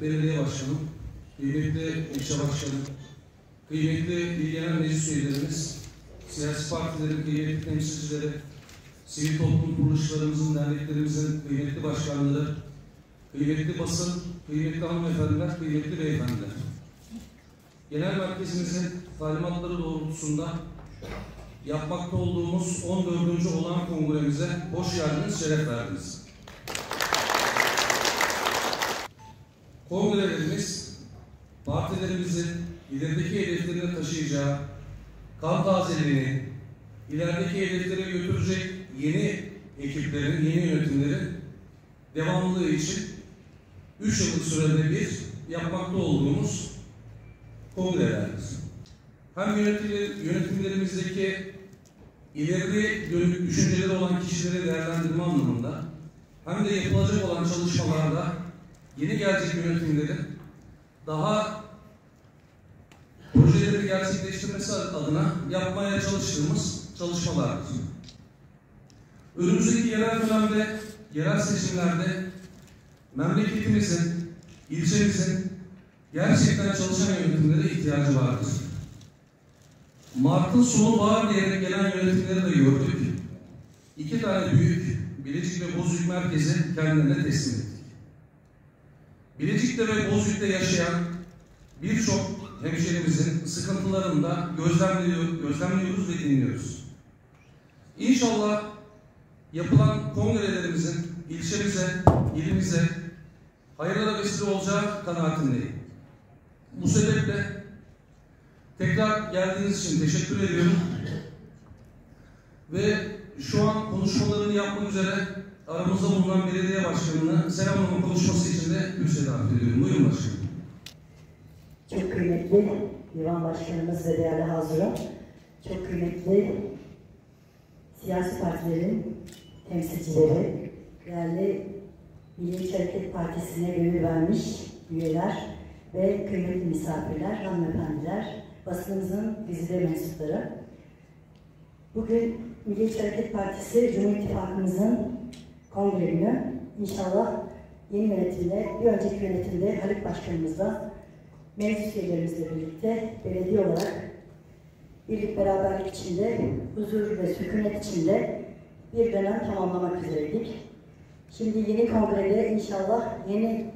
belediye başkanım, kıymetli ilçe başkanım, kıymetli il genel meclis üyelerimiz, siyasi partilerin kıymetli temsilcileri, sivil toplum kuruluşlarımızın, derneklerimizin kıymetli başkanları, kıymetli basın, kıymetli hanımefendiler, kıymetli beyefendiler. Genel merkezimizin talimatları doğrultusunda yapmakta olduğumuz 14. olan kongremize hoş geldiniz, şeref verdiniz. Kongrelerimiz partilerimizin ilerideki hedeflerini taşıyacağı, kan tazeliğini, ilerideki hedeflere götürecek yeni ekiplerin, yeni yönetimlerin devamlılığı için 3 yıllık sürede bir yapmakta olduğumuz kongrelerdir. Hem yönetimler- yönetimlerimizdeki ileri dönük düşünceleri olan kişileri değerlendirme anlamında hem de yapılacak olan çalışmalarda yeni gelecek yönetimlerin daha projeleri gerçekleştirmesi adına yapmaya çalıştığımız çalışmalardır. Önümüzdeki yerel dönemde, yerel seçimlerde memleketimizin, ilçemizin gerçekten çalışan yönetimlere ihtiyacı vardır. Mart'ın sonu var diyerek gelen yönetimleri de gördük. İki tane büyük Bilecik ve Bozüyük merkezi kendilerine teslim ettik. Bilecik'te ve Bozüyük'te yaşayan birçok hemşerimizin sıkıntılarını da gözlemliyor, gözlemliyoruz ve dinliyoruz. İnşallah yapılan kongrelerimizin ilçemize, ilimize hayırlara vesile olacağı kanaatindeyim. Bu sebeple tekrar geldiğiniz için teşekkür ediyorum. Ve şu an konuşmalarını yapmak üzere aramızda bulunan belediye başkanına Selam Hanım'ın konuşması için de kürsüye davet ediyorum. Buyurun başkanım. Çok kıymetli divan başkanımız ve değerli hazırım. Çok kıymetli siyasi partilerin temsilcileri, değerli Milliyetçi Hareket Partisi'ne gönül vermiş üyeler ve kıymetli misafirler, hanımefendiler, basınımızın vizite mensupları. Bugün Milliyetçi Hareket Partisi Cumhur İttifakımızın kongre günü. İnşallah yeni yönetimde, bir önceki yönetimde Haluk Başkanımızla meclis üyelerimizle birlikte belediye olarak birlik beraberlik içinde, huzur ve sükunet içinde bir dönem tamamlamak üzereydik. Şimdi yeni kongrede inşallah yeni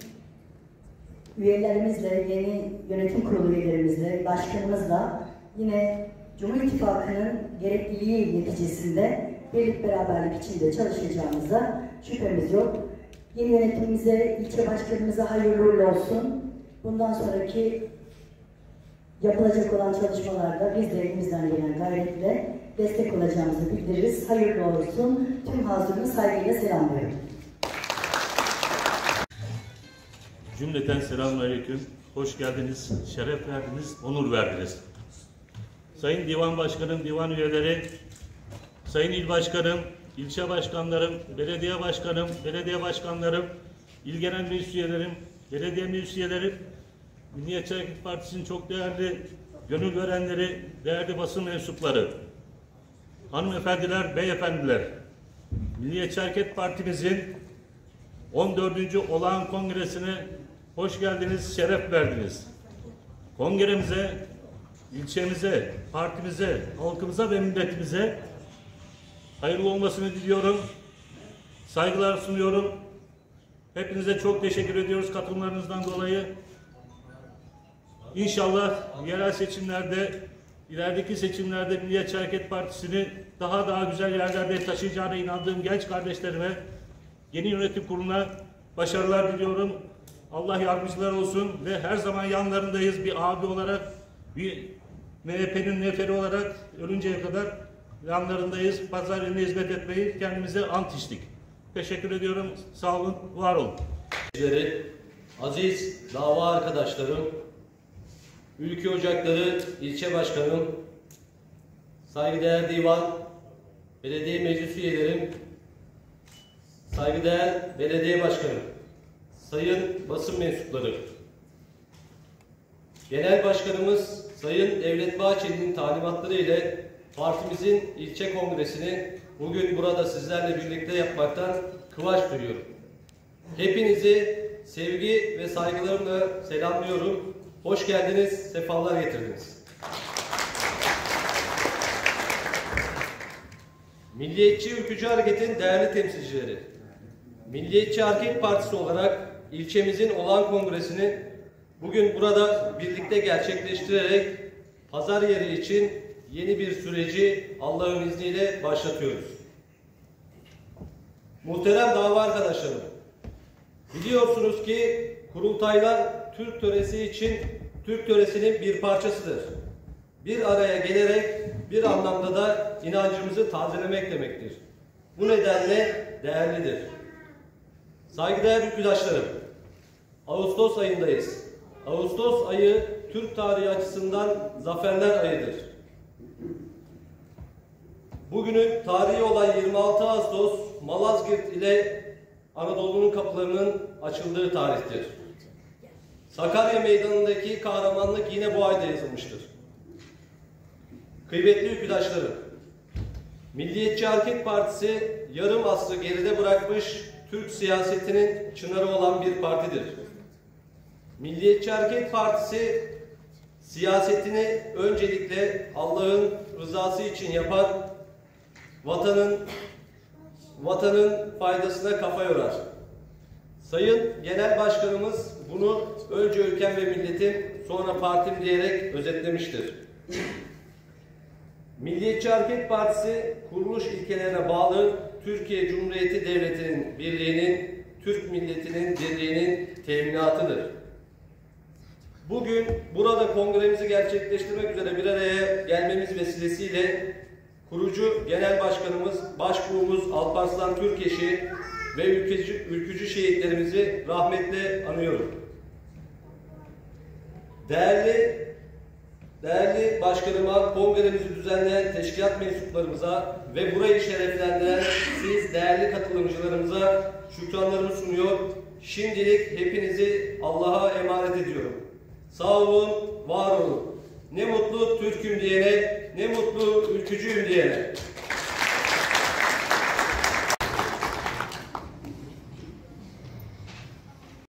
üyelerimizle, yeni yönetim kurulu üyelerimizle, başkanımızla yine Cumhur İttifakı'nın gerekliliği neticesinde birlik beraberlik içinde çalışacağımıza şüphemiz yok. Yeni yönetimimize, ilçe başkanımıza hayırlı uğurlu olsun. Bundan sonraki yapılacak olan çalışmalarda biz de elimizden gelen gayretle destek olacağımızı bildiririz. Hayırlı olsun. Tüm hazırını saygıyla selamlıyorum. Cümleten selamünaleyküm. Hoş geldiniz, şeref verdiniz, onur verdiniz. Sayın Divan Başkanım, divan üyeleri, Sayın İl Başkanım, ilçe başkanlarım, belediye başkanım, belediye başkanlarım, il genel meclis üyelerim, belediye meclis üyelerim, Milliyetçi Hareket Partisi'nin çok değerli gönül verenleri, değerli basın mensupları, hanımefendiler, beyefendiler, Milliyetçi Hareket Partimizin 14. olağan kongresine hoş geldiniz, şeref verdiniz. Kongremize, ilçemize, partimize, halkımıza ve milletimize hayırlı olmasını diliyorum. Saygılar sunuyorum. Hepinize çok teşekkür ediyoruz katılımlarınızdan dolayı. İnşallah yerel seçimlerde, ilerideki seçimlerde Milliyetçi Hareket Partisi'ni daha daha güzel yerlerde taşıyacağına inandığım genç kardeşlerime, yeni yönetim kuruluna başarılar diliyorum. Allah yardımcılar olsun ve her zaman yanlarındayız bir abi olarak, bir MHP'nin neferi olarak ölünceye kadar yanlarındayız. Pazar yerine hizmet etmeyi kendimize ant içtik. Teşekkür ediyorum. Sağ olun, var olun. Sizleri, aziz dava arkadaşlarım, Ülke Ocakları ilçe başkanım, saygıdeğer divan, belediye meclis üyelerim, saygıdeğer belediye başkanım, sayın basın mensupları, genel başkanımız Sayın Devlet Bahçeli'nin talimatları ile partimizin ilçe kongresini bugün burada sizlerle birlikte yapmaktan kıvanç duyuyorum. Hepinizi sevgi ve saygılarımla selamlıyorum. Hoş geldiniz, sefalar getirdiniz. Milliyetçi Ülkücü Hareket'in değerli temsilcileri, Milliyetçi Hareket Partisi olarak ilçemizin olan kongresini bugün burada birlikte gerçekleştirerek pazar yeri için yeni bir süreci Allah'ın izniyle başlatıyoruz. Muhterem dava arkadaşlarım, biliyorsunuz ki kurultaylar Türk töresi için Türk töresinin bir parçasıdır. Bir araya gelerek bir anlamda da inancımızı tazelemek demektir. Bu nedenle değerlidir. Saygıdeğer yurttaşlarım, Ağustos ayındayız. Ağustos ayı Türk tarihi açısından zaferler ayıdır. Bugünün tarihi olan 26 Ağustos Malazgirt ile Anadolu'nun kapılarının açıldığı tarihtir. Sakarya Meydanı'ndaki kahramanlık yine bu ayda yazılmıştır. Kıymetli yurttaşlarım, Milliyetçi Hareket Partisi yarım asrı geride bırakmış Türk siyasetinin çınarı olan bir partidir. Milliyetçi Hareket Partisi siyasetini öncelikle Allah'ın rızası için yapan vatanın vatanın faydasına kafa yorar. Sayın Genel Başkanımız bunu önce ülkem ve milletim sonra partim diyerek özetlemiştir. Milliyetçi Hareket Partisi kuruluş ilkelerine bağlı Türkiye Cumhuriyeti Devleti'nin birliğinin, Türk milletinin dirliğinin teminatıdır. Bugün burada kongremizi gerçekleştirmek üzere bir araya gelmemiz vesilesiyle kurucu genel başkanımız, başbuğumuz Alparslan Türkeş'i ve ülkücü, ülkücü şehitlerimizi rahmetle anıyorum. Değerli Değerli başkanıma, kongremizi düzenleyen teşkilat mensuplarımıza ve burayı şereflendiren siz değerli katılımcılarımıza şükranlarımı sunuyor. Şimdilik hepinizi Allah'a emanet ediyorum. Sağ olun, var olun. Ne mutlu Türk'üm diyene, ne mutlu ülkücüyüm diyene.